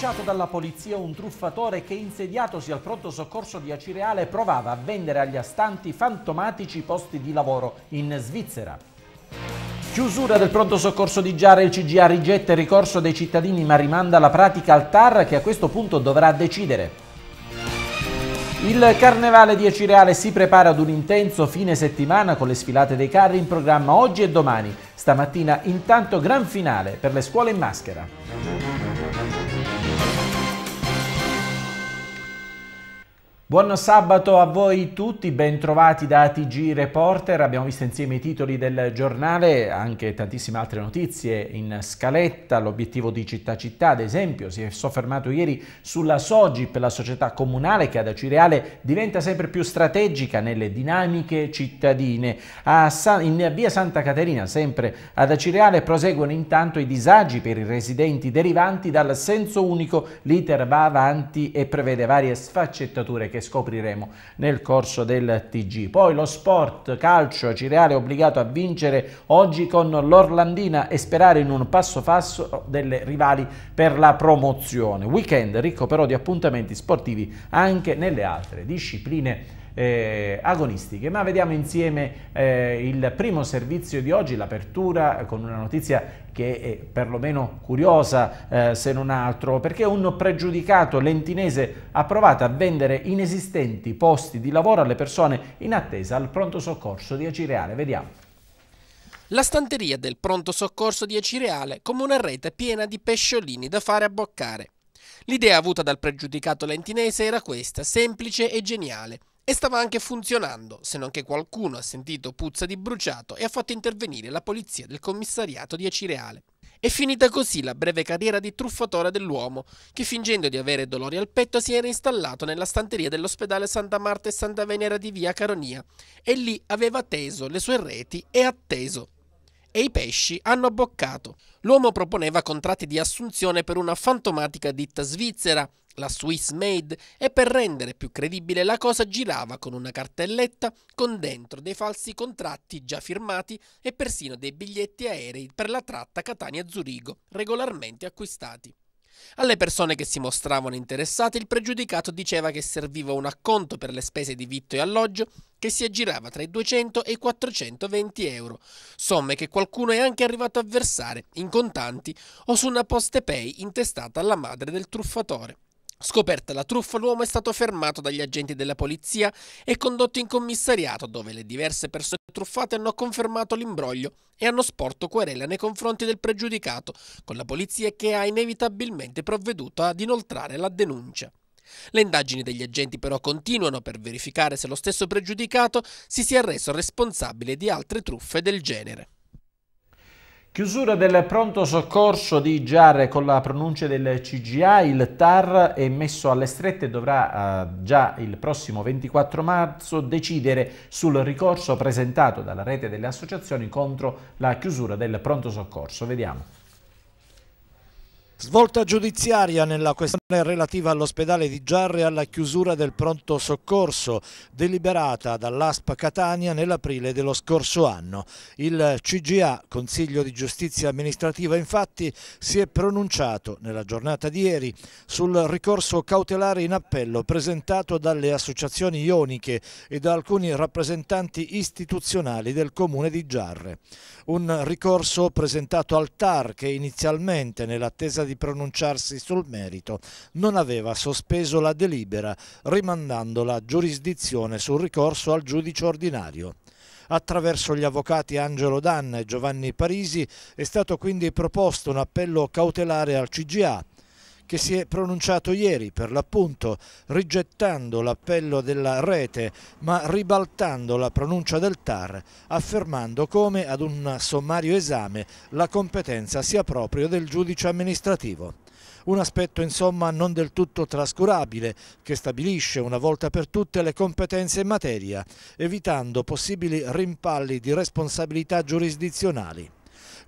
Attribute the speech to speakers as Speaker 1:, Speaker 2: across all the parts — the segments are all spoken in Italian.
Speaker 1: Denunciato dalla polizia un truffatore che insediatosi al pronto soccorso di Acireale provava a vendere agli astanti fantomatici posti di lavoro in Svizzera. Chiusura del pronto soccorso di Giara, il CGA rigetta il ricorso dei cittadini ma rimanda la pratica al TAR che a questo punto dovrà decidere. Il Carnevale di Acireale si prepara ad un intenso fine settimana con le sfilate dei carri in programma oggi e domani. Stamattina intanto gran finale per le scuole in maschera. Buon sabato a voi tutti, bentrovati da TG Reporter. Abbiamo visto insieme i titoli del giornale, anche tantissime altre notizie in scaletta. L'obiettivo di Città Città, ad esempio, si è soffermato ieri sulla Sogip, la società comunale che ad Acireale diventa sempre più strategica nelle dinamiche cittadine. San, in via Santa Caterina, sempre ad Acireale, proseguono intanto i disagi per i residenti derivanti dal senso unico. L'iter va avanti e prevede varie sfaccettature che scopriremo nel corso del TG. Poi lo sport calcio Cireale obbligato a vincere oggi con l'Orlandina e sperare in un passo falso delle rivali per la promozione. Weekend ricco però di appuntamenti sportivi anche nelle altre discipline eh, agonistiche. Ma vediamo insieme eh, il primo servizio di oggi, l'apertura con una notizia che è perlomeno curiosa eh, se non altro, perché un pregiudicato lentinese ha provato a vendere inesistenti posti di lavoro alle persone in attesa al pronto soccorso di Acireale. Vediamo.
Speaker 2: La stanteria del pronto soccorso di Acireale come una rete piena di pesciolini da fare abboccare. L'idea avuta dal pregiudicato lentinese era questa, semplice e geniale. E stava anche funzionando, se non che qualcuno ha sentito puzza di bruciato e ha fatto intervenire la polizia del commissariato di Acireale. È finita così la breve carriera di truffatore dell'uomo, che fingendo di avere dolori al petto si era installato nella stanteria dell'ospedale Santa Marta e Santa Venera di via Caronia e lì aveva teso le sue reti e atteso. E i pesci hanno boccato. L'uomo proponeva contratti di assunzione per una fantomatica ditta svizzera la Swiss Made e per rendere più credibile la cosa girava con una cartelletta con dentro dei falsi contratti già firmati e persino dei biglietti aerei per la tratta Catania-Zurigo regolarmente acquistati. Alle persone che si mostravano interessate il pregiudicato diceva che serviva un acconto per le spese di vitto e alloggio che si aggirava tra i 200 e i 420 euro, somme che qualcuno è anche arrivato a versare in contanti o su una poste pay intestata alla madre del truffatore. Scoperta la truffa, l'uomo è stato fermato dagli agenti della polizia e condotto in commissariato, dove le diverse persone truffate hanno confermato l'imbroglio e hanno sporto querela nei confronti del pregiudicato, con la polizia che ha inevitabilmente provveduto ad inoltrare la denuncia. Le indagini degli agenti però continuano per verificare se lo stesso pregiudicato si sia reso responsabile di altre truffe del genere.
Speaker 1: Chiusura del pronto soccorso di Giarre con la pronuncia del CGA, il TAR è messo alle strette e dovrà eh, già il prossimo 24 marzo decidere sul ricorso presentato dalla rete delle associazioni contro la chiusura del pronto soccorso. Vediamo.
Speaker 3: Svolta giudiziaria nella questione relativa all'ospedale di Giarre e alla chiusura del pronto soccorso, deliberata dall'ASP Catania nell'aprile dello scorso anno. Il CGA, Consiglio di Giustizia Amministrativa, infatti si è pronunciato nella giornata di ieri sul ricorso cautelare in appello presentato dalle associazioni ioniche e da alcuni rappresentanti istituzionali del comune di Giarre. Un ricorso presentato al TAR che inizialmente nell'attesa di di pronunciarsi sul merito, non aveva sospeso la delibera, rimandando la giurisdizione sul ricorso al giudice ordinario. Attraverso gli avvocati Angelo Danna e Giovanni Parisi è stato quindi proposto un appello cautelare al CGA, che si è pronunciato ieri per l'appunto rigettando l'appello della rete ma ribaltando la pronuncia del TAR affermando come ad un sommario esame la competenza sia proprio del giudice amministrativo. Un aspetto insomma non del tutto trascurabile che stabilisce una volta per tutte le competenze in materia, evitando possibili rimpalli di responsabilità giurisdizionali.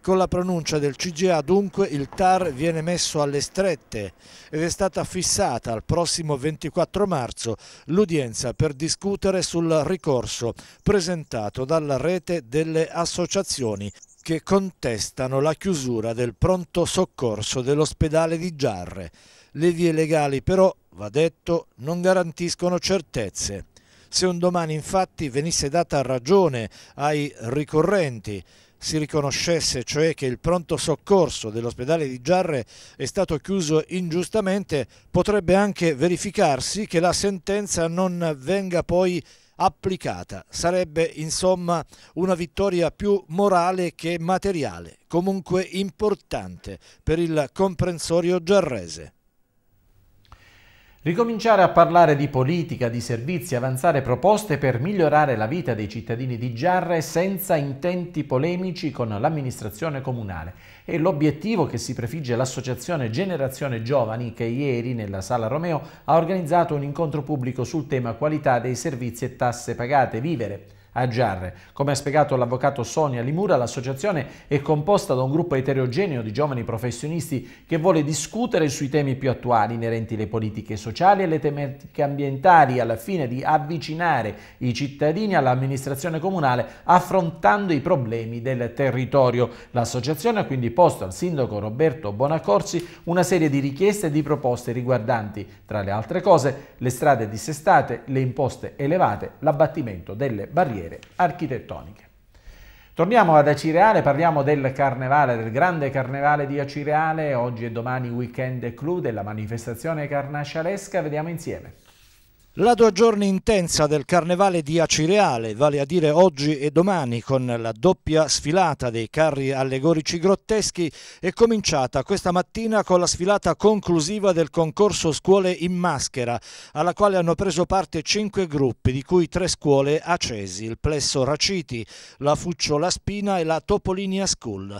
Speaker 3: Con la pronuncia del CGA dunque il TAR viene messo alle strette ed è stata fissata al prossimo 24 marzo l'udienza per discutere sul ricorso presentato dalla rete delle associazioni che contestano la chiusura del pronto soccorso dell'ospedale di Giarre. Le vie legali però, va detto, non garantiscono certezze. Se un domani infatti venisse data ragione ai ricorrenti, si riconoscesse cioè che il pronto soccorso dell'ospedale di Giarre è stato chiuso ingiustamente, potrebbe anche verificarsi che la sentenza non venga poi applicata. Sarebbe insomma una vittoria più morale che materiale, comunque importante per il comprensorio giarrese.
Speaker 1: Ricominciare a parlare di politica, di servizi, avanzare proposte per migliorare la vita dei cittadini di Giarre senza intenti polemici con l'amministrazione comunale. È l'obiettivo che si prefigge l'associazione Generazione Giovani che ieri nella Sala Romeo ha organizzato un incontro pubblico sul tema qualità dei servizi e tasse pagate, vivere a Giarre. Come ha spiegato l'avvocato Sonia Limura, l'associazione è composta da un gruppo eterogeneo di giovani professionisti che vuole discutere sui temi più attuali inerenti alle politiche sociali e alle tematiche ambientali al fine di avvicinare i cittadini all'amministrazione comunale affrontando i problemi del territorio. L'associazione ha quindi posto al sindaco Roberto Bonaccorsi una serie di richieste e di proposte riguardanti, tra le altre cose, le strade dissestate, le imposte elevate, l'abbattimento delle barriere barriere architettoniche. Torniamo ad Acireale, parliamo del carnevale, del grande carnevale di Acireale, oggi e domani weekend clou della manifestazione carnascialesca, vediamo insieme.
Speaker 3: La due giorni intensa del Carnevale di Acireale, vale a dire oggi e domani, con la doppia sfilata dei carri allegorici grotteschi, è cominciata questa mattina con la sfilata conclusiva del concorso Scuole in Maschera, alla quale hanno preso parte cinque gruppi, di cui tre scuole acesi, il Plesso Raciti, la Fuccio La Spina e la Topolinia School.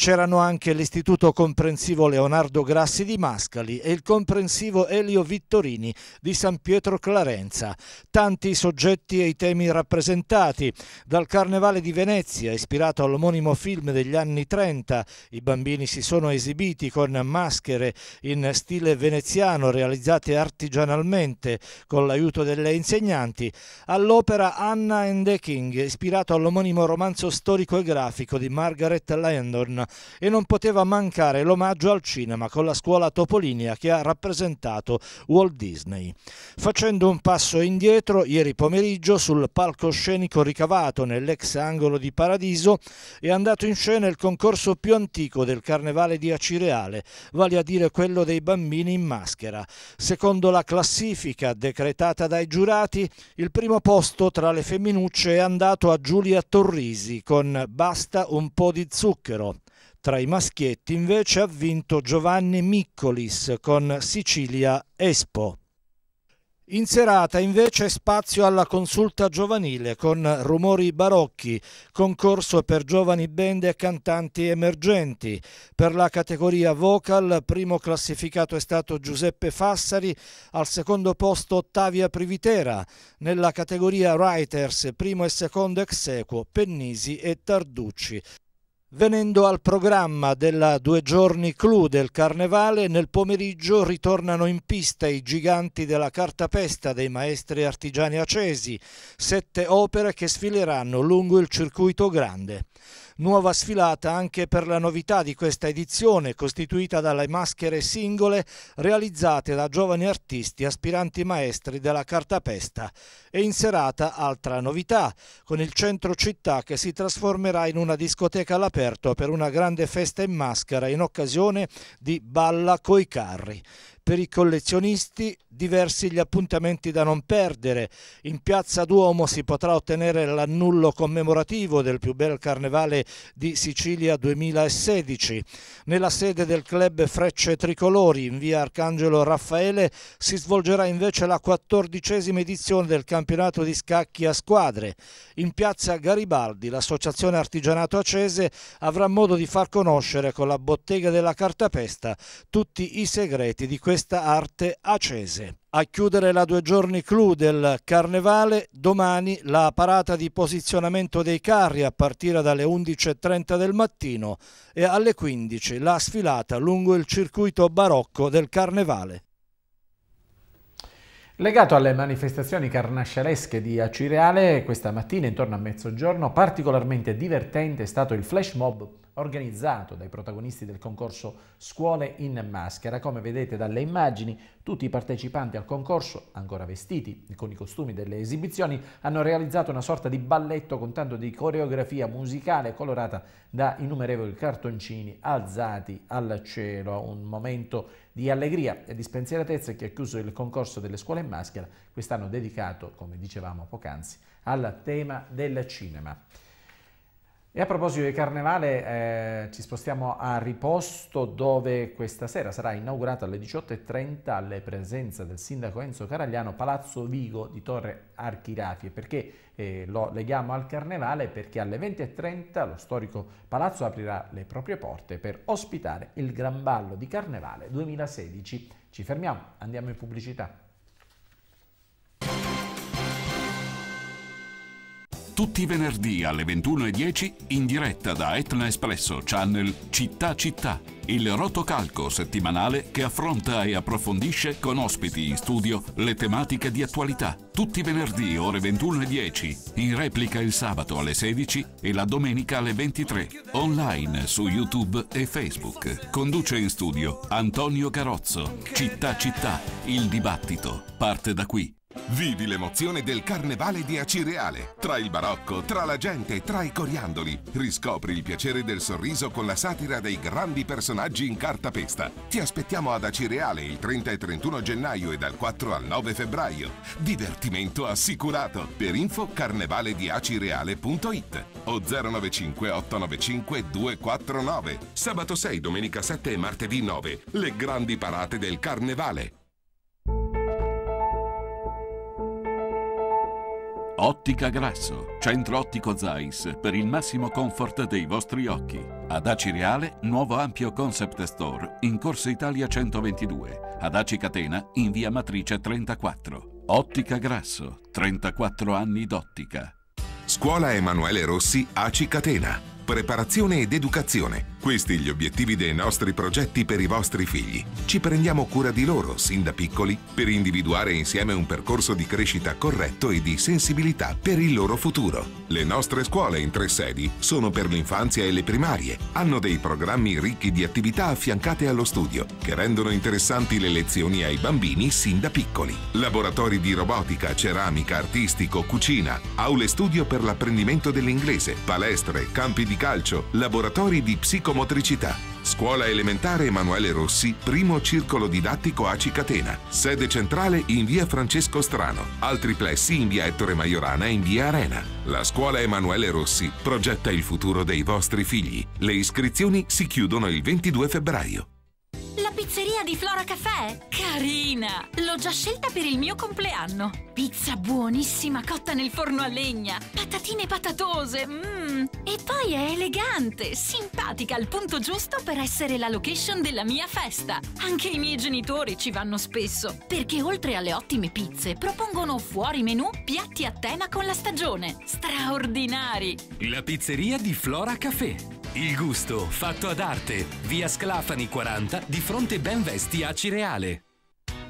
Speaker 3: C'erano anche l'Istituto Comprensivo Leonardo Grassi di Mascali e il Comprensivo Elio Vittorini di San Pietro Clarenza. Tanti soggetti e i temi rappresentati. Dal Carnevale di Venezia, ispirato all'omonimo film degli anni 30, i bambini si sono esibiti con maschere in stile veneziano realizzate artigianalmente con l'aiuto delle insegnanti, all'opera Anna and the King, ispirato all'omonimo romanzo storico e grafico di Margaret Landon e non poteva mancare l'omaggio al cinema con la scuola Topolinia che ha rappresentato Walt Disney. Facendo un passo indietro, ieri pomeriggio sul palcoscenico ricavato nell'ex angolo di Paradiso è andato in scena il concorso più antico del carnevale di Acireale, vale a dire quello dei bambini in maschera. Secondo la classifica decretata dai giurati, il primo posto tra le femminucce è andato a Giulia Torrisi con Basta un po' di zucchero. Tra i maschietti invece ha vinto Giovanni Miccolis con Sicilia Espo. In serata invece spazio alla consulta giovanile con Rumori Barocchi, concorso per giovani band e cantanti emergenti. Per la categoria vocal, primo classificato è stato Giuseppe Fassari, al secondo posto Ottavia Privitera. Nella categoria writers, primo e secondo ex equo, Pennisi e Tarducci. Venendo al programma della due giorni clou del Carnevale, nel pomeriggio ritornano in pista i giganti della cartapesta dei maestri artigiani accesi, sette opere che sfileranno lungo il circuito grande. Nuova sfilata anche per la novità di questa edizione, costituita dalle maschere singole realizzate da giovani artisti aspiranti maestri della cartapesta. E in serata altra novità, con il centro città che si trasformerà in una discoteca all'aperto per una grande festa in maschera in occasione di Balla coi carri. Per i collezionisti diversi gli appuntamenti da non perdere. In Piazza Duomo si potrà ottenere l'annullo commemorativo del più bel carnevale di Sicilia 2016. Nella sede del club Frecce Tricolori in via Arcangelo Raffaele si svolgerà invece la quattordicesima edizione del campionato di scacchi a squadre. In piazza Garibaldi l'associazione Artigianato Acese avrà modo di far conoscere con la bottega della cartapesta tutti i segreti di questa arte acese. A chiudere la due giorni clou del Carnevale, domani la parata di posizionamento dei carri a partire dalle 11.30 del mattino e alle 15 la sfilata lungo il circuito barocco del Carnevale.
Speaker 1: Legato alle manifestazioni carnascialesche di Acireale, questa mattina intorno a mezzogiorno, particolarmente divertente è stato il flash mob organizzato dai protagonisti del concorso Scuole in Maschera. Come vedete dalle immagini, tutti i partecipanti al concorso, ancora vestiti con i costumi delle esibizioni, hanno realizzato una sorta di balletto con tanto di coreografia musicale colorata da innumerevoli cartoncini alzati al cielo. Un momento di allegria e di spensieratezza che ha chiuso il concorso delle scuole in maschera, quest'anno dedicato, come dicevamo poc'anzi, al tema del cinema. E a proposito di Carnevale eh, ci spostiamo a Riposto dove questa sera sarà inaugurato alle 18.30 alle presenza del sindaco Enzo Caragliano Palazzo Vigo di Torre Archirafie. Perché eh, lo leghiamo al Carnevale? Perché alle 20.30 lo storico palazzo aprirà le proprie porte per ospitare il Gran Ballo di Carnevale 2016. Ci fermiamo, andiamo in pubblicità.
Speaker 4: Tutti i venerdì alle 21.10 in diretta da Etna Espresso Channel Città Città, il rotocalco settimanale che affronta e approfondisce con ospiti in studio le tematiche di attualità. Tutti i venerdì ore 21.10, in replica il sabato alle 16 e la domenica alle 23, online su YouTube e Facebook. Conduce in studio Antonio Carozzo. Città Città, il dibattito parte da qui.
Speaker 5: Vivi l'emozione del carnevale di Acireale. Tra il barocco, tra la gente, tra i coriandoli. Riscopri il piacere del sorriso con la satira dei grandi personaggi in cartapesta. Ti aspettiamo ad Acireale il 30 e 31 gennaio e dal 4 al 9 febbraio. Divertimento assicurato. Per info carnevalediacireale.it o 095 895 249. Sabato 6, domenica 7 e martedì 9. Le grandi parate del carnevale.
Speaker 4: Ottica Grasso, centro ottico Zeiss per il massimo comfort dei vostri occhi. Ad Aci Reale, nuovo ampio concept store in Corso Italia 122. Ad Aci Catena, in via Matrice 34. Ottica Grasso, 34 anni d'ottica.
Speaker 5: Scuola Emanuele Rossi, Aci Catena. Preparazione ed educazione questi gli obiettivi dei nostri progetti per i vostri figli. Ci prendiamo cura di loro, sin da piccoli, per individuare insieme un percorso di crescita corretto e di sensibilità per il loro futuro. Le nostre scuole in tre sedi sono per l'infanzia e le primarie. Hanno dei programmi ricchi di attività affiancate allo studio, che rendono interessanti le lezioni ai bambini sin da piccoli. Laboratori di robotica, ceramica, artistico, cucina, aule studio per l'apprendimento dell'inglese, palestre, campi di calcio, laboratori di psicologia psicomotricità. Scuola elementare Emanuele Rossi, primo circolo didattico ACI Catena. Sede centrale in via Francesco Strano. Altri plessi in via Ettore Maiorana e in via Arena. La scuola Emanuele Rossi progetta il futuro dei vostri figli. Le iscrizioni si chiudono il 22 febbraio.
Speaker 6: Pizzeria di Flora Caffè? Carina! L'ho già scelta per il mio compleanno. Pizza buonissima cotta nel forno a legna, patatine patatose, mmm. E poi è elegante, simpatica al punto giusto per essere la location della mia festa. Anche i miei genitori ci vanno spesso, perché oltre alle ottime pizze propongono fuori menù piatti a tema con la stagione. Straordinari!
Speaker 7: La pizzeria di Flora Caffè il gusto fatto ad arte, via Sclafani 40, di fronte Ben Vesti a Cireale.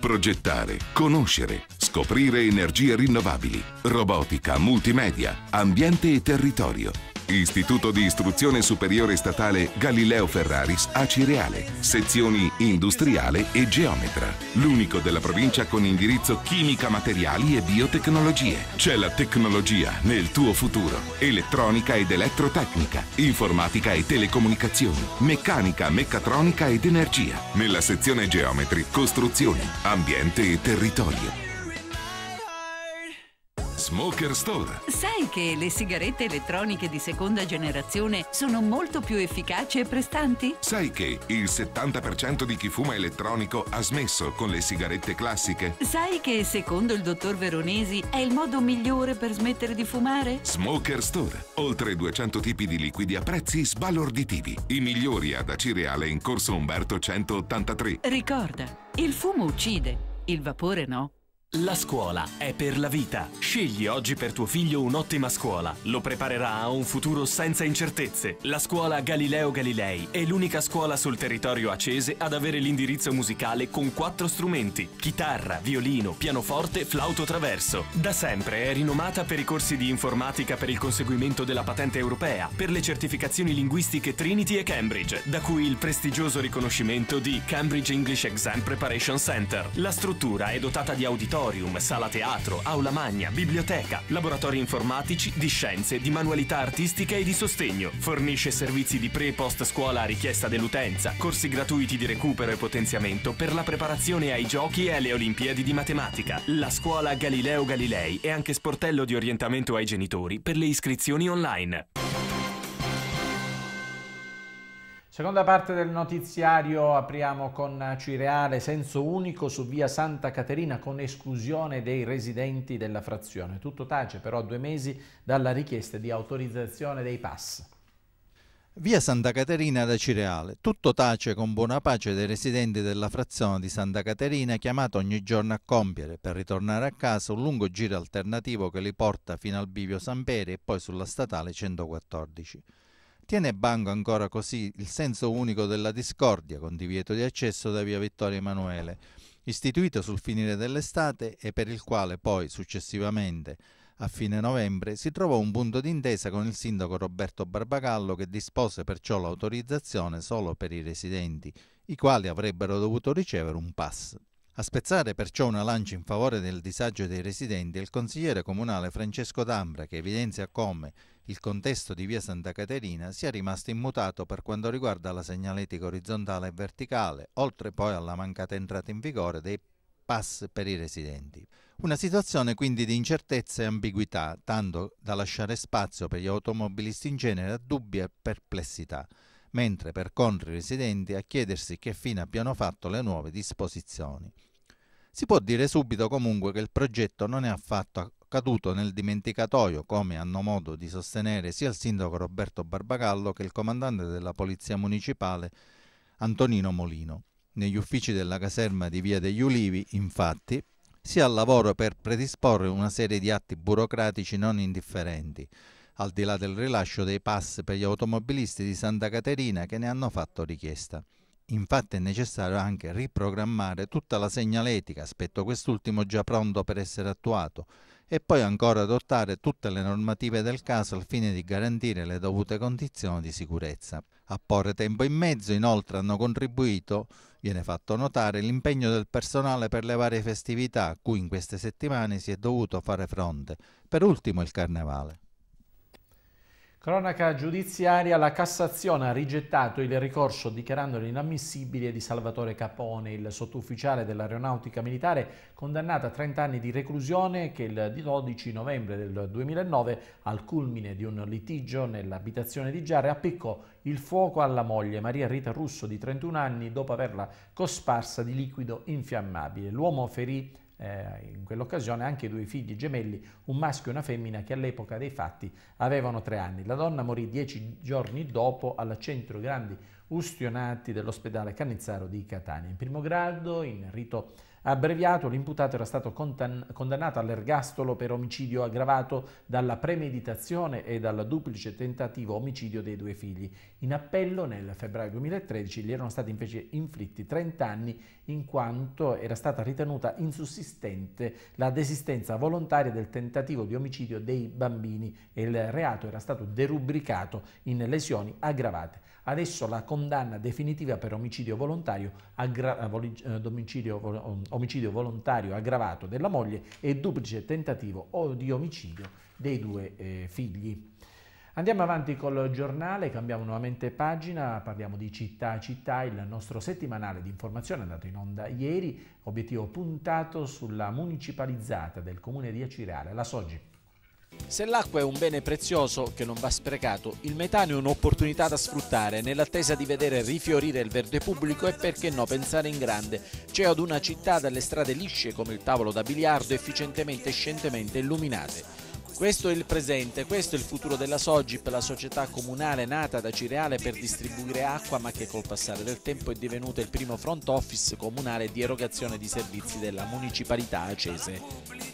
Speaker 5: Progettare, conoscere, scoprire energie rinnovabili, robotica, multimedia, ambiente e territorio Istituto di Istruzione Superiore Statale Galileo Ferraris a Cireale, sezioni industriale e geometra. L'unico della provincia con indirizzo chimica materiali e biotecnologie. C'è la tecnologia nel tuo futuro. Elettronica ed elettrotecnica, informatica e telecomunicazioni, meccanica, meccatronica ed energia. Nella sezione geometri, costruzioni, ambiente e territorio. Smoker Store.
Speaker 8: Sai che le sigarette elettroniche di seconda generazione sono molto più efficaci e prestanti?
Speaker 5: Sai che il 70% di chi fuma elettronico ha smesso con le sigarette classiche?
Speaker 8: Sai che secondo il dottor Veronesi è il modo migliore per smettere di fumare?
Speaker 5: Smoker Store. Oltre 200 tipi di liquidi a prezzi sbalorditivi. I migliori ad Acireale in corso Umberto 183.
Speaker 8: Ricorda, il fumo uccide, il vapore no.
Speaker 7: La scuola è per la vita. Scegli oggi per tuo figlio un'ottima scuola. Lo preparerà a un futuro senza incertezze. La scuola Galileo Galilei è l'unica scuola sul territorio accese ad avere l'indirizzo musicale con quattro strumenti: chitarra, violino, pianoforte, flauto traverso. Da sempre è rinomata per i corsi di informatica per il conseguimento della patente europea, per le certificazioni linguistiche Trinity e Cambridge, da cui il prestigioso riconoscimento di Cambridge English Exam Preparation Center. La struttura è dotata di auditorium auditorium, sala teatro, aula magna, biblioteca, laboratori informatici, di scienze, di manualità artistica e di sostegno. Fornisce servizi di pre e post scuola a richiesta dell'utenza, corsi gratuiti di recupero e potenziamento per la preparazione ai giochi e alle Olimpiadi di matematica. La scuola Galileo Galilei è anche sportello di orientamento ai genitori per le iscrizioni online.
Speaker 1: Seconda parte del notiziario apriamo con Cireale, senso unico su via Santa Caterina con esclusione dei residenti della frazione. Tutto tace però due mesi dalla richiesta di autorizzazione dei pass.
Speaker 9: Via Santa Caterina da Cireale. Tutto tace con buona pace dei residenti della frazione di Santa Caterina chiamato ogni giorno a compiere per ritornare a casa un lungo giro alternativo che li porta fino al bivio Samperi e poi sulla statale 114. Tiene banco ancora così il senso unico della discordia con divieto di accesso da via Vittorio Emanuele, istituito sul finire dell'estate e per il quale poi successivamente a fine novembre si trovò un punto d'intesa con il sindaco Roberto Barbagallo che dispose perciò l'autorizzazione solo per i residenti, i quali avrebbero dovuto ricevere un pass. A spezzare perciò una lancia in favore del disagio dei residenti è il consigliere comunale Francesco D'Ambra che evidenzia come il contesto di via Santa Caterina sia rimasto immutato per quanto riguarda la segnaletica orizzontale e verticale, oltre poi alla mancata entrata in vigore dei pass per i residenti. Una situazione quindi di incertezza e ambiguità, tanto da lasciare spazio per gli automobilisti in genere a dubbi e perplessità, mentre per contro i residenti a chiedersi che fine abbiano fatto le nuove disposizioni. Si può dire subito comunque che il progetto non è affatto caduto nel dimenticatoio, come hanno modo di sostenere sia il sindaco Roberto Barbagallo che il comandante della Polizia Municipale Antonino Molino. Negli uffici della caserma di Via degli Ulivi, infatti, si al lavoro per predisporre una serie di atti burocratici non indifferenti, al di là del rilascio dei pass per gli automobilisti di Santa Caterina che ne hanno fatto richiesta. Infatti è necessario anche riprogrammare tutta la segnaletica, aspetto quest'ultimo già pronto per essere attuato, e poi ancora adottare tutte le normative del caso al fine di garantire le dovute condizioni di sicurezza. A porre tempo in mezzo inoltre hanno contribuito, viene fatto notare, l'impegno del personale per le varie festività a cui in queste settimane si è dovuto fare fronte, per ultimo il carnevale.
Speaker 1: Cronaca giudiziaria, la Cassazione ha rigettato il ricorso dichiarandolo inammissibile di Salvatore Capone, il sottufficiale dell'aeronautica militare condannato a 30 anni di reclusione che il 12 novembre del 2009, al culmine di un litigio nell'abitazione di Giare, appiccò il fuoco alla moglie Maria Rita Russo di 31 anni dopo averla cosparsa di liquido infiammabile. L'uomo ferì eh, in quell'occasione anche due figli gemelli, un maschio e una femmina che all'epoca dei fatti avevano tre anni. La donna morì dieci giorni dopo al centro grandi ustionati dell'ospedale Cannizzaro di Catania. In primo grado, in rito Abbreviato, l'imputato era stato condannato all'ergastolo per omicidio aggravato dalla premeditazione e dal duplice tentativo omicidio dei due figli. In appello nel febbraio 2013 gli erano stati invece inflitti 30 anni in quanto era stata ritenuta insussistente la desistenza volontaria del tentativo di omicidio dei bambini e il reato era stato derubricato in lesioni aggravate. Adesso la condanna definitiva per omicidio volontario, aggra- eh, omicidio, omicidio volontario aggravato della moglie e duplice tentativo di omicidio dei due eh, figli. Andiamo avanti col giornale, cambiamo nuovamente pagina, parliamo di Città a Città, il nostro settimanale di informazione andato in onda ieri, obiettivo puntato sulla municipalizzata del comune di Acireale, la Soggi.
Speaker 10: Se l'acqua è un bene prezioso che non va sprecato, il metano è un'opportunità da sfruttare nell'attesa di vedere rifiorire il verde pubblico e perché no pensare in grande, cioè ad una città dalle strade lisce come il tavolo da biliardo efficientemente e scientemente illuminate.
Speaker 1: Questo è il presente, questo è il futuro della Sogip, la società comunale nata da Cireale per distribuire acqua ma che col passare del tempo è divenuta il primo front office comunale di erogazione di servizi della municipalità acese.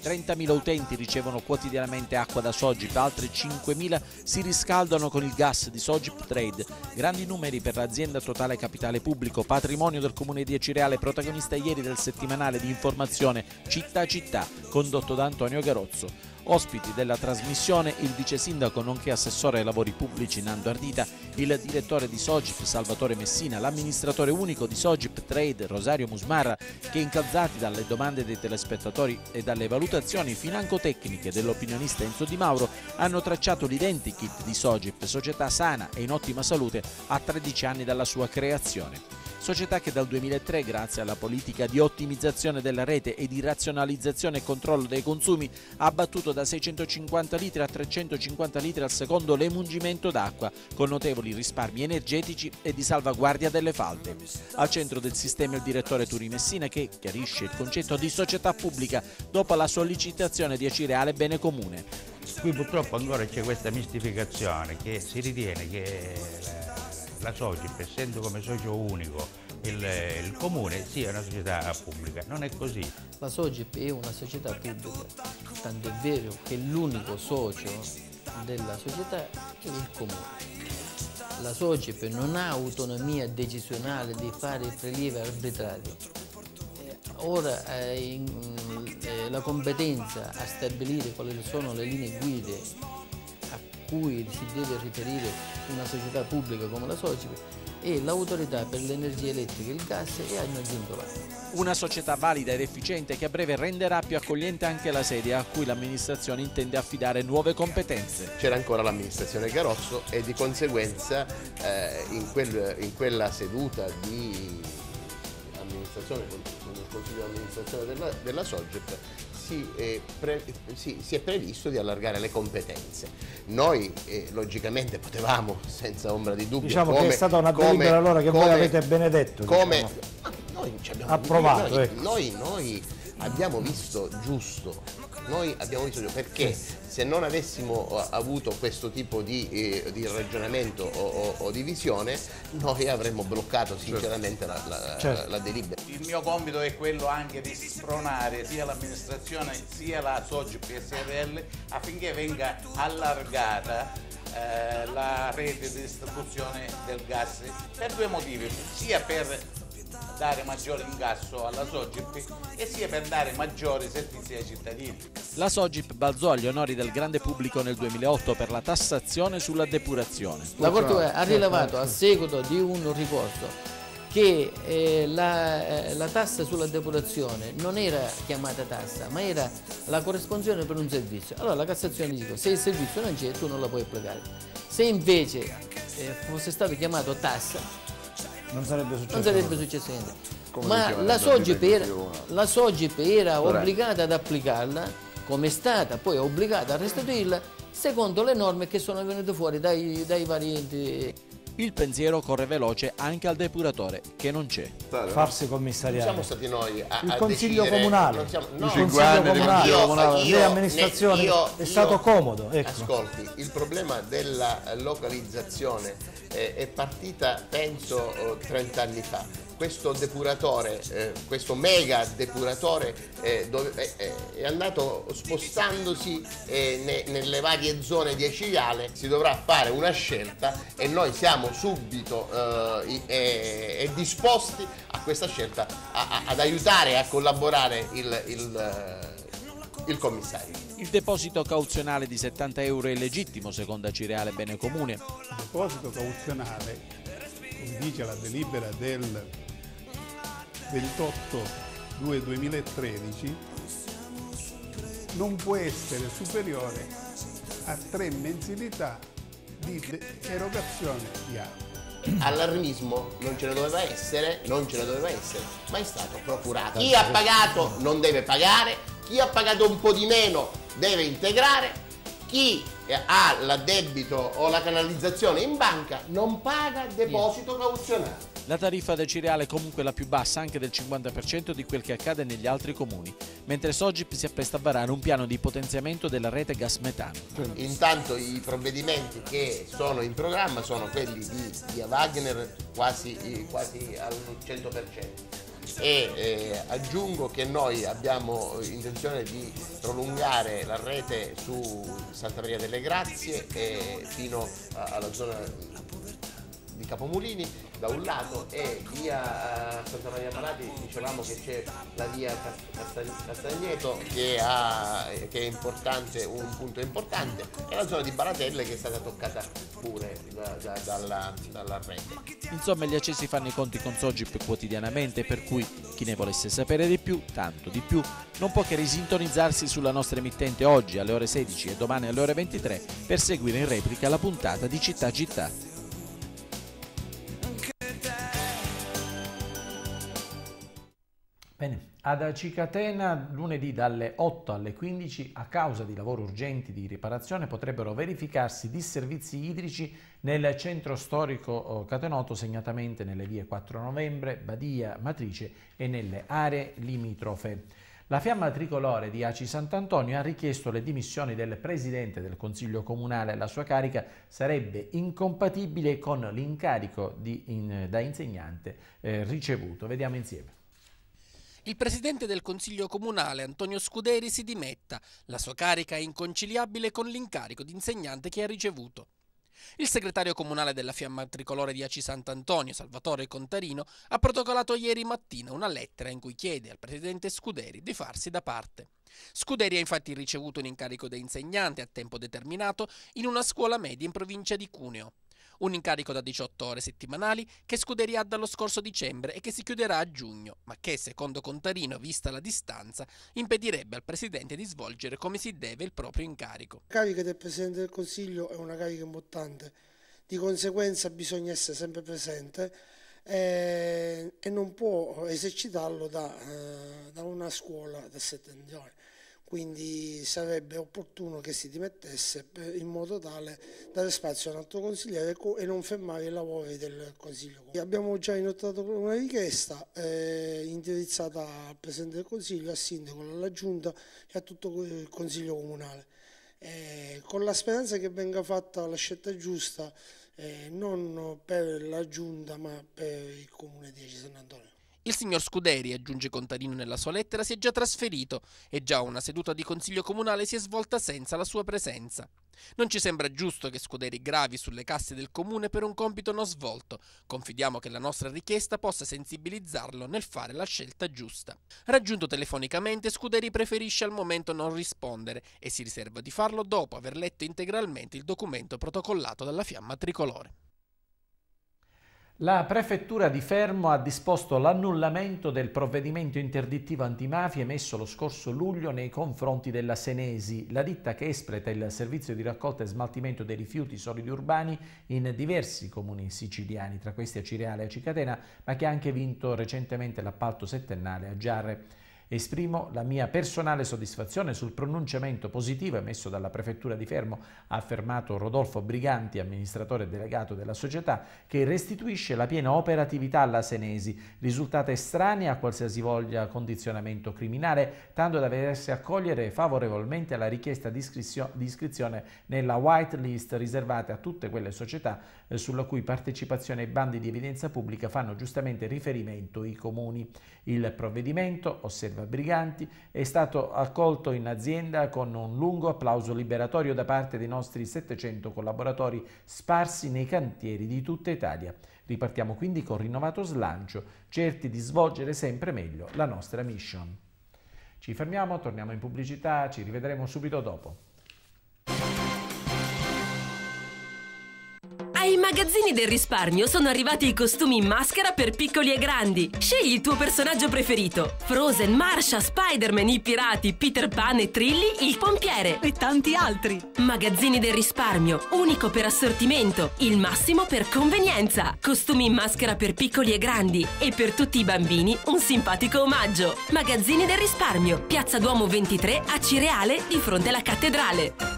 Speaker 1: 30.000 utenti ricevono quotidianamente acqua da Sogip, altre 5.000 si riscaldano con il gas di Sogip Trade. Grandi numeri per l'azienda totale capitale pubblico, patrimonio del comune di Cireale, protagonista ieri del settimanale di informazione Città Città, condotto da Antonio Garozzo. Ospiti della trasmissione il vice sindaco nonché assessore ai lavori pubblici Nando Ardita, il direttore di Sogip Salvatore Messina, l'amministratore unico di Sogip Trade Rosario Musmarra che incalzati dalle domande dei telespettatori e dalle valutazioni financo-tecniche dell'opinionista Enzo Di Mauro hanno tracciato l'identikit di Sogip, società sana e in ottima salute a 13 anni dalla sua creazione società che dal 2003, grazie alla politica di ottimizzazione della rete e di razionalizzazione e controllo dei consumi, ha abbattuto da 650 litri a 350 litri al secondo l'emungimento d'acqua, con notevoli risparmi energetici e di salvaguardia delle falde. Al centro del sistema il direttore Turi Messina che chiarisce il concetto di società pubblica dopo la sollecitazione di Acireale Bene Comune.
Speaker 11: Qui purtroppo ancora c'è questa mistificazione che si ritiene che la Sogip, essendo come socio unico il, il, comune, sia una società pubblica. Non è così.
Speaker 12: La Sogip è una società pubblica, tanto è vero che l'unico socio della società è il comune. La Sogip non ha autonomia decisionale di fare prelievi arbitrari. Ora eh, eh, la competenza a stabilire quali sono le linee guida cui si deve riferire una società pubblica come la Socip e l'autorità per l'energia elettrica e il gas e hanno aggiunto l'ANI.
Speaker 1: Una società valida ed efficiente che a breve renderà più accogliente anche la sede a cui l'amministrazione intende affidare nuove competenze.
Speaker 13: C'era ancora l'amministrazione Garozzo e di conseguenza eh, in, quel, in, quella seduta di amministrazione, con il consiglio di amministrazione della, della Sogep si, eh, pre, si, si, è previsto di allargare le competenze. Noi eh, logicamente potevamo, senza ombra di dubbio,
Speaker 3: diciamo
Speaker 13: come,
Speaker 3: che è stata una delibera allora che come, voi avete benedetto.
Speaker 13: Come,
Speaker 3: diciamo.
Speaker 13: noi abbiamo,
Speaker 3: approvato.
Speaker 13: Noi,
Speaker 3: ecco.
Speaker 13: noi, noi abbiamo visto giusto noi abbiamo visto perché se non avessimo uh, avuto questo tipo di, eh, di ragionamento o, o, o, di visione noi avremmo bloccato certo. sinceramente certo. la, la, certo. la, delibera.
Speaker 14: Il mio compito è quello anche di spronare sia l'amministrazione sia la Sogip SRL affinché venga allargata eh, la rete di distribuzione del gas per due motivi, sia per dare maggiore ingasso alla Sogip e sia per dare maggiori servizi ai cittadini.
Speaker 1: La Sogip balzò agli onori del grande pubblico nel 2008 per la tassazione sulla depurazione.
Speaker 12: La Corte ha rilevato a seguito di un ricorso che eh, la, eh, la, tassa sulla depurazione non era chiamata tassa, ma era la corrispondenza per un servizio. Allora la Cassazione dice se il servizio non c'è tu non la puoi applicare. Se invece eh, fosse stato chiamato tassa,
Speaker 3: non sarebbe successo,
Speaker 12: non sarebbe successo niente. Come Ma la Sogip, era, la Sogip era obbligata ad applicarla come è stata, poi obbligata a restituirla secondo le norme che sono venute fuori dai, dai vari enti.
Speaker 1: Il pensiero corre veloce anche al depuratore, che non c'è.
Speaker 3: Farsi commissariare.
Speaker 13: Non siamo stati noi a,
Speaker 3: Il
Speaker 13: a
Speaker 3: consiglio
Speaker 13: decidere,
Speaker 3: comunale.
Speaker 13: Siamo,
Speaker 3: no, il consiglio comunale, io, comunale. Io, le amministrazioni. Io, è stato comodo. Ecco.
Speaker 13: Ascolti, il problema della localizzazione è partita, penso, 30 anni fa questo depuratore, eh, questo mega depuratore eh, dove, eh, eh, è andato spostandosi eh, ne, nelle varie zone di Aciliale, si dovrà fare una scelta e noi siamo subito e disposti a questa scelta a, a, ad aiutare e a collaborare il, il il commissario.
Speaker 1: Il deposito cauzionale di 70 euro è legittimo secondo Cireale Bene Comune. Il
Speaker 15: deposito cauzionale, come dice la delibera del 28-2-2013 non può essere superiore a tre mensilità di erogazione di acqua.
Speaker 13: Allarmismo non ce ne doveva essere, non ce ne doveva essere, ma è stato procurato. Chi ha pagato non deve pagare, chi ha pagato un po' di meno deve integrare, chi ha l'addebito o la canalizzazione in banca non paga deposito cauzionale.
Speaker 10: La tariffa del cereale è comunque la più bassa, anche del 50% di quel che accade negli altri comuni, mentre Sogip si appresta a varare un piano di potenziamento della rete gas metano.
Speaker 13: Intanto i provvedimenti che sono in programma sono quelli di Via Wagner quasi, quasi al 100% e eh, aggiungo che noi abbiamo intenzione di prolungare la rete su Santa Maria delle Grazie fino alla zona di Capomulini da un lato e via eh, Santa Maria Malati dicevamo che c'è la via Castagneto che, ha, che, è importante, un punto importante e la zona di Baratelle che è stata toccata pure da, da, dalla, dalla rete.
Speaker 10: Insomma gli accesi fanno i conti con Sogip quotidianamente per cui chi ne volesse sapere di più, tanto di più, non può che risintonizzarsi sulla nostra emittente oggi alle ore 16 e domani alle ore 23 per seguire in replica la puntata di Città Città.
Speaker 1: Bene, ad Cicatena lunedì dalle 8 alle 15 a causa di lavori urgenti di riparazione potrebbero verificarsi disservizi idrici nel centro storico oh, catenoto segnatamente nelle vie 4 novembre, Badia, Matrice e nelle aree limitrofe. La fiamma tricolore di Aci Sant'Antonio ha richiesto le dimissioni del presidente del Consiglio Comunale. La sua carica sarebbe incompatibile con l'incarico in, da insegnante eh, ricevuto. Vediamo insieme.
Speaker 2: Il presidente del Consiglio Comunale, Antonio Scuderi, si dimetta. La sua carica è inconciliabile con l'incarico di insegnante che ha ricevuto. Il segretario comunale della Fiamma Tricolore di Aci Sant'Antonio, Salvatore Contarino, ha protocollato ieri mattina una lettera in cui chiede al presidente Scuderi di farsi da parte. Scuderi ha infatti ricevuto un incarico da insegnante a tempo determinato in una scuola media in provincia di Cuneo un incarico da 18 ore settimanali che Scuderia ha dallo scorso dicembre e che si chiuderà a giugno, ma che, secondo Contarino, vista la distanza, impedirebbe al Presidente di svolgere come si deve il proprio incarico.
Speaker 16: La carica del Presidente del Consiglio è una carica importante, di conseguenza bisogna essere sempre presente eh, e non può esercitarlo da, eh, da una scuola da settentrione quindi sarebbe opportuno che si dimettesse in modo tale da dare spazio a un altro consigliere e non fermare i lavori del Consiglio. Abbiamo già inoltrato una richiesta eh, indirizzata al Presidente del Consiglio, al Sindaco, alla Giunta e a tutto il Consiglio Comunale, eh, con la speranza che venga fatta la scelta giusta eh, non per la Giunta ma per il Comune di San Antonio.
Speaker 2: Il signor Scuderi, aggiunge Contarino nella sua lettera, si è già trasferito e già una seduta di consiglio comunale si è svolta senza la sua presenza. Non ci sembra giusto che Scuderi gravi sulle casse del comune per un compito non svolto. Confidiamo che la nostra richiesta possa sensibilizzarlo nel fare la scelta giusta. Raggiunto telefonicamente, Scuderi preferisce al momento non rispondere e si riserva di farlo dopo aver letto integralmente il documento protocollato dalla fiamma tricolore.
Speaker 1: La prefettura di Fermo ha disposto l'annullamento del provvedimento interdittivo antimafia emesso lo scorso luglio nei confronti della Senesi, la ditta che espleta il servizio di raccolta e smaltimento dei rifiuti solidi urbani in diversi comuni siciliani, tra questi a Cireale e a Cicatena, ma che ha anche vinto recentemente l'appalto settennale a Giarre. Esprimo la mia personale soddisfazione sul pronunciamento positivo emesso dalla Prefettura di Fermo, ha affermato Rodolfo Briganti, amministratore delegato della società, che restituisce la piena operatività alla Senesi, risultata estranea a qualsiasi voglia condizionamento criminale, tanto da vedersi accogliere favorevolmente la richiesta di, iscrizione nella white list riservata a tutte quelle società eh, sulla cui partecipazione ai bandi di evidenza pubblica fanno giustamente riferimento i comuni. Il provvedimento, osserva Briganti, è stato accolto in azienda con un lungo applauso liberatorio da parte dei nostri 700 collaboratori sparsi nei cantieri di tutta Italia. Ripartiamo quindi con rinnovato slancio, certi di svolgere sempre meglio la nostra mission. Ci fermiamo, torniamo in pubblicità, ci rivedremo subito dopo.
Speaker 17: Ai magazzini del risparmio sono arrivati i costumi in maschera per piccoli e grandi. Scegli il tuo personaggio preferito. Frozen, Marsha, Spider-Man, i pirati, Peter Pan e Trilli, il pompiere.
Speaker 18: E tanti altri.
Speaker 17: Magazzini del risparmio, unico per assortimento, il massimo per convenienza. Costumi in maschera per piccoli e grandi. E per tutti i bambini un simpatico omaggio. Magazzini del risparmio, Piazza Duomo 23 a Cireale di fronte alla cattedrale.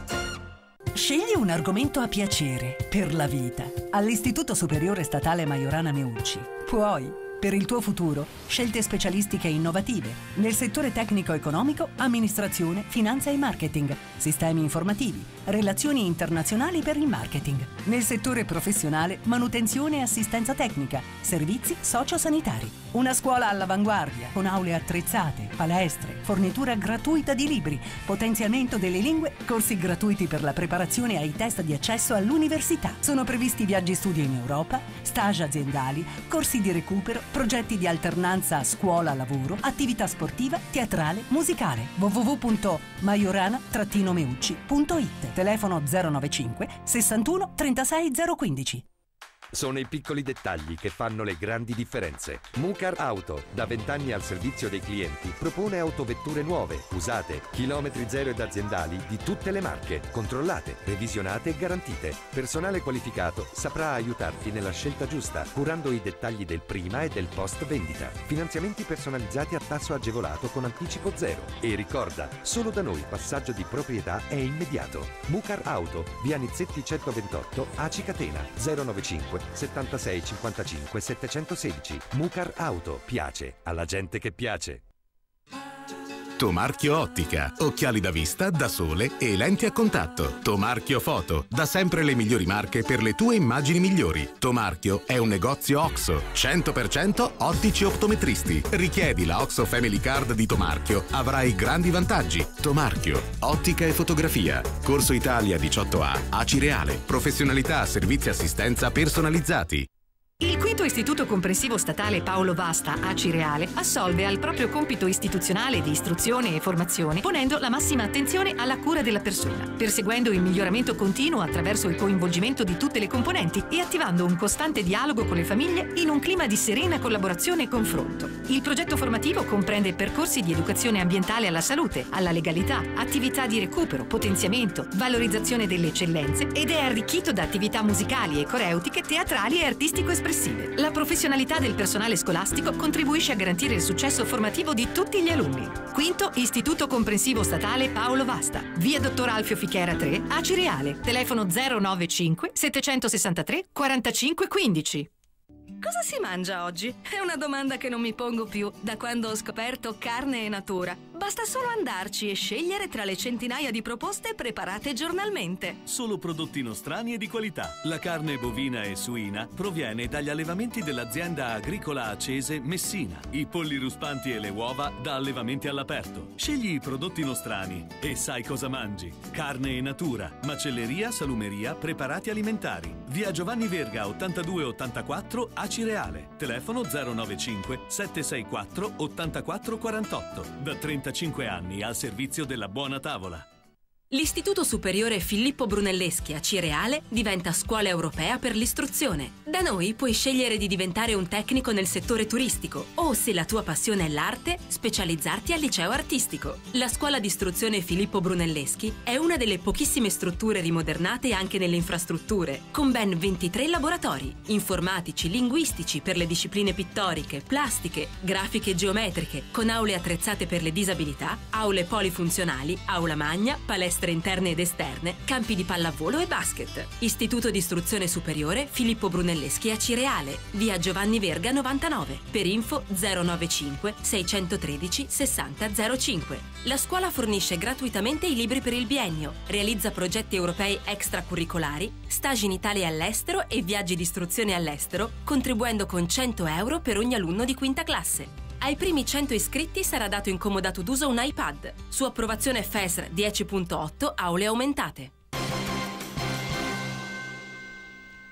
Speaker 18: Scegli un argomento a piacere per la vita. All'Istituto Superiore Statale Majorana Meucci. Puoi per il tuo futuro, scelte specialistiche innovative nel settore tecnico-economico, amministrazione, finanza e marketing, sistemi informativi, relazioni internazionali per il marketing. Nel settore professionale, manutenzione e assistenza tecnica, servizi sociosanitari. Una scuola all'avanguardia, con aule attrezzate, palestre, fornitura gratuita di libri, potenziamento delle lingue, corsi gratuiti per la preparazione ai test di accesso all'università. Sono previsti viaggi studio in Europa, stage aziendali, corsi di recupero, progetti di alternanza scuola-lavoro, attività sportiva, teatrale, musicale. www.majorana-meucci.it Telefono 095 61 36 015
Speaker 19: sono i piccoli dettagli che fanno le grandi differenze. Mucar Auto, da vent'anni al servizio dei clienti, propone autovetture nuove, usate, chilometri zero ed aziendali di tutte le marche, controllate, revisionate e garantite. Personale qualificato saprà aiutarti nella scelta giusta, curando i dettagli del prima e del post vendita. Finanziamenti personalizzati a tasso agevolato con anticipo zero. E ricorda, solo da noi passaggio di proprietà è immediato. Mucar Auto, via Nizzetti 128, Aci Catena 095 76 55 716. Mucar Auto. Piace alla gente che piace.
Speaker 20: Tomarchio Ottica, occhiali da vista, da sole e lenti a contatto. Tomarchio Foto, da sempre le migliori marche per le tue immagini migliori. Tomarchio è un negozio OXO, 100% ottici optometristi. Richiedi la OXO Family Card di Tomarchio, avrai grandi vantaggi. Tomarchio, ottica e fotografia. Corso Italia 18A, Acireale, professionalità, servizi e assistenza personalizzati.
Speaker 21: Il quinto Istituto Comprensivo Statale Paolo Vasta, ACI Reale, assolve al proprio compito istituzionale di istruzione e formazione, ponendo la massima attenzione alla cura della persona, perseguendo il miglioramento continuo attraverso il coinvolgimento di tutte le componenti e attivando un costante dialogo con le famiglie in un clima di serena collaborazione e confronto. Il progetto formativo comprende percorsi di educazione ambientale alla salute, alla legalità, attività di recupero, potenziamento, valorizzazione delle eccellenze ed è arricchito da attività musicali e coreutiche, teatrali e artistico-espressive espressive. La professionalità del personale scolastico contribuisce a garantire il successo formativo di tutti gli alunni. Quinto Istituto Comprensivo Statale Paolo Vasta, via Dottor Alfio Fichera 3, a Ciriale, telefono 095 763 45 15.
Speaker 22: Cosa si mangia oggi? È una domanda che non mi pongo più da quando ho scoperto Carne e Natura. Basta solo andarci e scegliere tra le centinaia di proposte preparate giornalmente.
Speaker 23: Solo prodotti nostrani e di qualità. La carne bovina e suina proviene dagli allevamenti dell'azienda agricola Acese Messina. I polli ruspanti e le uova da allevamenti all'aperto. Scegli i prodotti nostrani e sai cosa mangi. Carne e Natura, macelleria, salumeria, preparati alimentari. Via Giovanni Verga 8284 a Cireale. Telefono 095 764 8448. Da 35 anni al servizio della buona tavola.
Speaker 17: L'Istituto Superiore Filippo Brunelleschi a Cireale diventa scuola europea per l'istruzione. Da noi puoi scegliere di diventare un tecnico nel settore turistico o, se la tua passione è l'arte, specializzarti al liceo artistico. La scuola di istruzione Filippo Brunelleschi è una delle pochissime strutture rimodernate anche nelle infrastrutture, con ben 23 laboratori, informatici, linguistici per le discipline pittoriche, plastiche, grafiche e geometriche, con aule attrezzate per le disabilità, aule polifunzionali, aula magna, palestra palestre interne ed esterne, campi di pallavolo e basket. Istituto di Istruzione Superiore Filippo Brunelleschi a Cireale, via Giovanni Verga 99. Per info 095 613 6005. La scuola fornisce gratuitamente i libri per il biennio, realizza progetti europei extracurricolari, stagi in Italia e all'estero e viaggi di istruzione all'estero, contribuendo con 100 euro per ogni alunno di quinta classe. Ai primi 100 iscritti sarà dato in comodato d'uso un iPad. Su approvazione FESR 10.8 aule aumentate.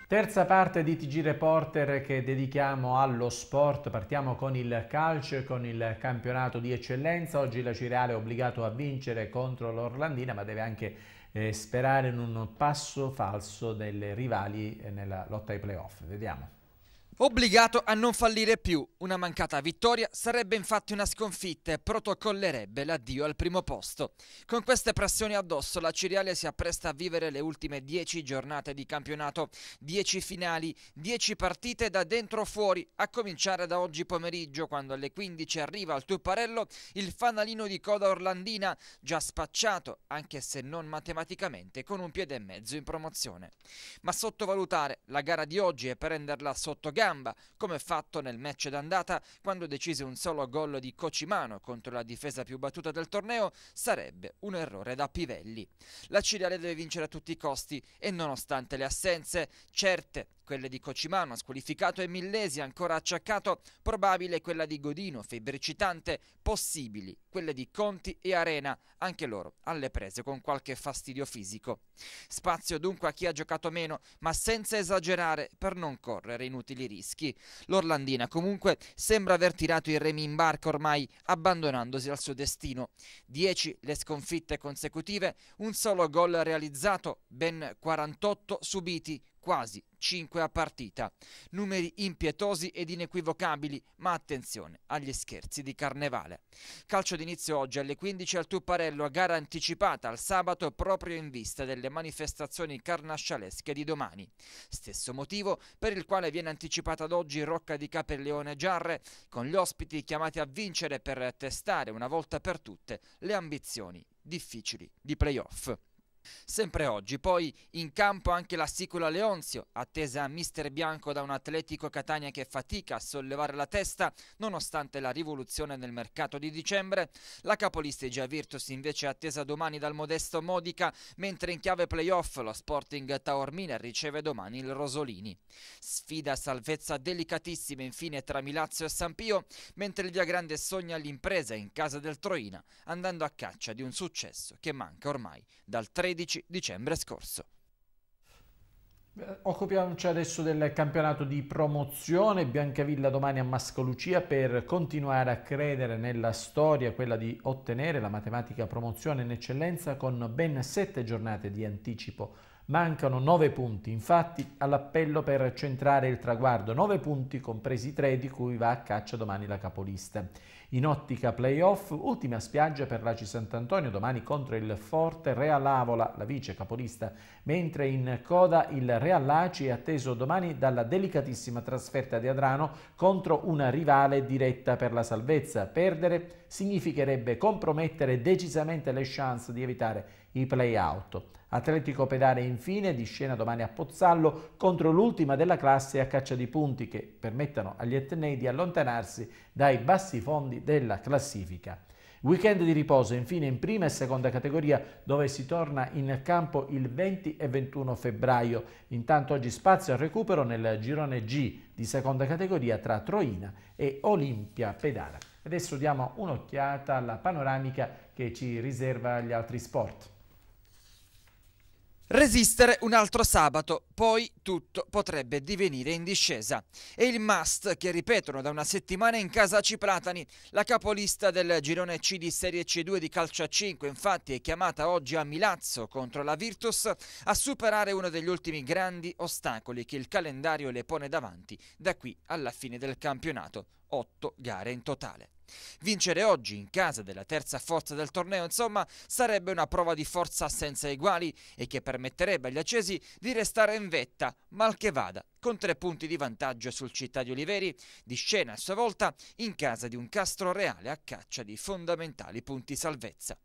Speaker 1: Terza parte di TG Reporter che dedichiamo allo sport, partiamo con il calcio e con il campionato di eccellenza. Oggi la Cireale è obbligato a vincere contro l'Orlandina ma deve anche eh, sperare in un passo falso delle rivali nella lotta ai playoff. Vediamo.
Speaker 24: Obbligato a non fallire più, una mancata vittoria sarebbe infatti una sconfitta e protocollerebbe l'addio al primo posto. Con queste pressioni addosso la Ciriale si appresta a vivere le ultime dieci giornate di campionato, dieci finali, dieci partite da dentro o fuori, a cominciare da oggi pomeriggio quando alle 15 arriva al Tupparello il fanalino di coda orlandina, già spacciato, anche se non matematicamente, con un piede e mezzo in promozione. Ma sottovalutare la gara di oggi e prenderla sotto gara gamba, come fatto nel match d'andata quando decise un solo gol di Cocimano contro la difesa più battuta del torneo, sarebbe un errore da Pivelli. La Ciriale deve vincere a tutti i costi e nonostante le assenze certe quelle di Cocimano squalificato e Millesi ancora acciaccato, probabile quella di Godino febbricitante, possibili quelle di Conti e Arena, anche loro alle prese con qualche fastidio fisico. Spazio dunque a chi ha giocato meno, ma senza esagerare per non correre inutili rischi. L'Orlandina comunque sembra aver tirato i remi in barca ormai, abbandonandosi al suo destino. Dieci le sconfitte consecutive, un solo gol realizzato, ben 48 subiti, quasi 5 a partita. Numeri impietosi ed inequivocabili, ma attenzione agli scherzi di carnevale. Calcio d'inizio oggi alle 15 al Tupparello a gara anticipata al sabato proprio in vista delle manifestazioni carnascialesche di domani. Stesso motivo per il quale viene anticipata ad oggi Rocca di Caperleone Giarre, con gli ospiti chiamati a vincere per testare una volta per tutte le ambizioni difficili di playoff. Sempre oggi, poi in campo anche la Sicola Leonzio, attesa a mister bianco da un atletico Catania che fatica a sollevare la testa nonostante la rivoluzione nel mercato di dicembre. La capolista Gia Virtus invece è attesa domani dal modesto Modica, mentre in chiave playoff lo Sporting Taormina riceve domani il Rosolini. Sfida salvezza delicatissima infine tra Milazzo e San Pio, mentre il Via Grande sogna l'impresa in casa del Troina, andando a caccia di un successo che manca ormai dal 13 13 dicembre scorso.
Speaker 1: Occupiamoci adesso del campionato di promozione. Biancavilla domani a Mascolucia per continuare a credere nella storia, quella di ottenere la matematica promozione in eccellenza con ben sette giornate di anticipo. Mancano nove punti, infatti, all'appello per centrare il traguardo. Nove punti, compresi tre di cui va a caccia domani la capolista. In ottica playoff, ultima spiaggia per l'Aci Sant'Antonio domani contro il forte Real Avola, la vice capolista, mentre in coda il Real Laci è atteso domani dalla delicatissima trasferta di Adrano contro una rivale diretta per la salvezza. Perdere significherebbe compromettere decisamente le chance di evitare i play-out. Atletico Pedale infine di scena domani a Pozzallo contro l'ultima della classe a caccia di punti che permettano agli etnei di allontanarsi dai bassi fondi della classifica. Weekend di riposo infine in prima e seconda categoria dove si torna in campo il 20 e 21 febbraio. Intanto oggi spazio al recupero nel girone G di seconda categoria tra Troina e Olimpia Pedara. Adesso diamo un'occhiata alla panoramica che ci riserva gli altri sport.
Speaker 24: Resistere un altro sabato, poi tutto potrebbe divenire in discesa. E il must che ripetono da una settimana in casa Ciplatani. La capolista del girone C di Serie C2 di calcio a 5 infatti è chiamata oggi a Milazzo contro la Virtus a superare uno degli ultimi grandi ostacoli che il calendario le pone davanti da qui alla fine del campionato. Otto gare in totale. Vincere oggi in casa della terza forza del torneo, insomma, sarebbe una prova di forza senza eguali e che permetterebbe agli accesi di restare in vetta, mal che vada, con tre punti di vantaggio sul Città di Oliveri, di scena a sua volta in casa di un Castro Reale a caccia di fondamentali punti salvezza.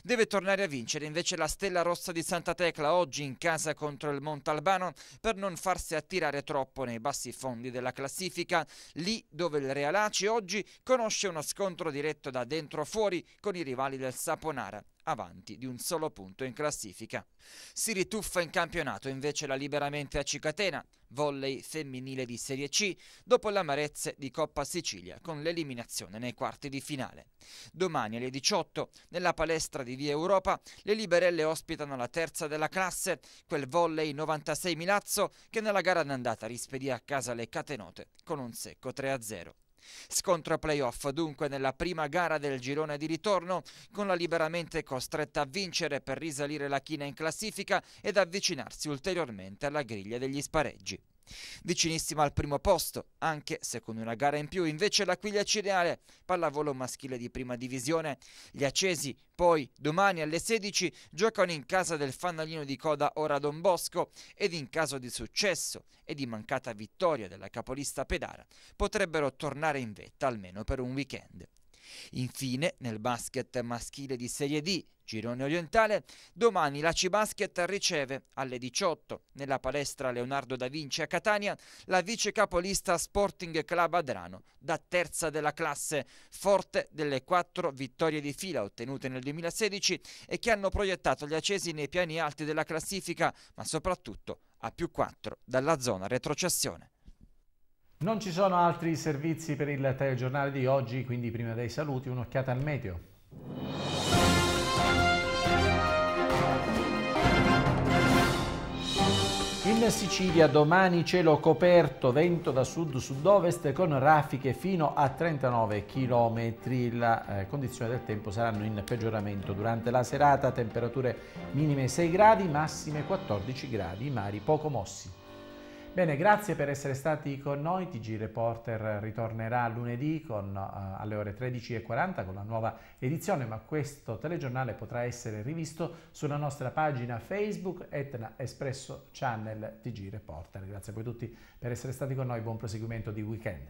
Speaker 24: Deve tornare a vincere invece la Stella Rossa di Santa Tecla oggi in casa contro il Montalbano per non farsi attirare troppo nei bassi fondi della classifica, lì dove il Realaci oggi conosce uno scontro diretto da dentro fuori con i rivali del Saponara avanti di un solo punto in classifica. Si rituffa in campionato invece la Liberamente a Cicatena, volley femminile di Serie C, dopo l'amarezze di Coppa Sicilia con l'eliminazione nei quarti di finale. Domani alle 18, nella palestra di Via Europa, le Liberelle ospitano la terza della classe, quel volley 96 Milazzo che nella gara d'andata rispedì a casa le catenote con un secco 3-0. Scontro playoff dunque nella prima gara del girone di ritorno, con la liberamente costretta a vincere per risalire la china in classifica ed avvicinarsi ulteriormente alla griglia degli spareggi. Vicinissima al primo posto, anche se con una gara in più, invece l'Aquila Cireale, pallavolo maschile di prima divisione. Gli accesi poi domani alle 16 giocano in casa del fanalino di coda Ora Don Bosco ed in caso di successo e di mancata vittoria della capolista Pedara potrebbero tornare in vetta almeno per un weekend. Infine, nel basket maschile di Serie D, girone orientale, domani la C-Basket riceve alle 18 nella palestra Leonardo da Vinci a Catania la vice capolista Sporting Club Adrano, da terza della classe, forte delle quattro vittorie di fila ottenute nel 2016 e che hanno proiettato gli accesi nei piani alti della classifica, ma soprattutto a più 4 dalla zona retrocessione.
Speaker 1: Non ci sono altri servizi per il telegiornale di oggi, quindi prima dei saluti un'occhiata al meteo. In Sicilia domani cielo coperto, vento da sud-sud-ovest con raffiche fino a 39 km. Le eh, condizioni del tempo saranno in peggioramento durante la serata, temperature minime 6 gradi, massime 14 gradi, mari poco mossi. Bene, grazie per essere stati con noi. TG Reporter ritornerà lunedì con, uh, alle ore 13.40 con la nuova edizione, ma questo telegiornale potrà essere rivisto sulla nostra pagina Facebook Etna Espresso Channel TG Reporter. Grazie a voi tutti per essere stati con noi. Buon proseguimento di weekend.